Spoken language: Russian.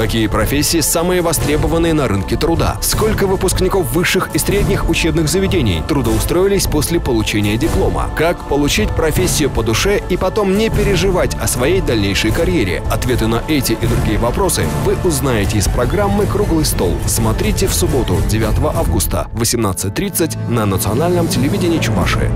Какие профессии самые востребованные на рынке труда? Сколько выпускников высших и средних учебных заведений трудоустроились после получения диплома? Как получить профессию по душе и потом не переживать о своей дальнейшей карьере? Ответы на эти и другие вопросы вы узнаете из программы «Круглый стол». Смотрите в субботу, 9 августа, 18.30 на национальном телевидении Чувашии.